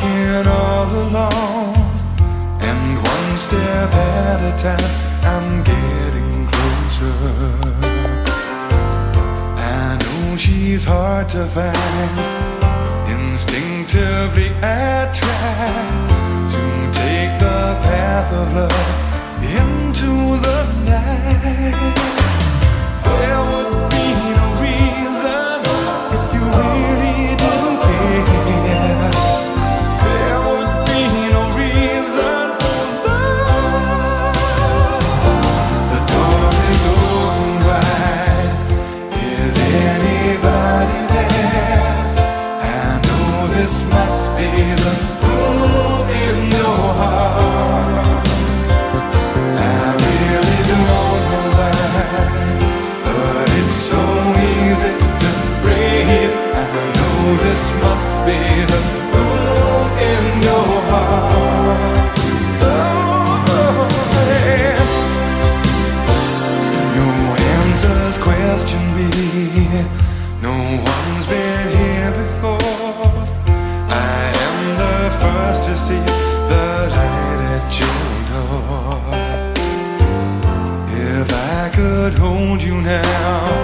walking all alone. And one step at a time I'm getting closer. I know she's hard to find. Instinctively I try To take the path inteira. hold you now.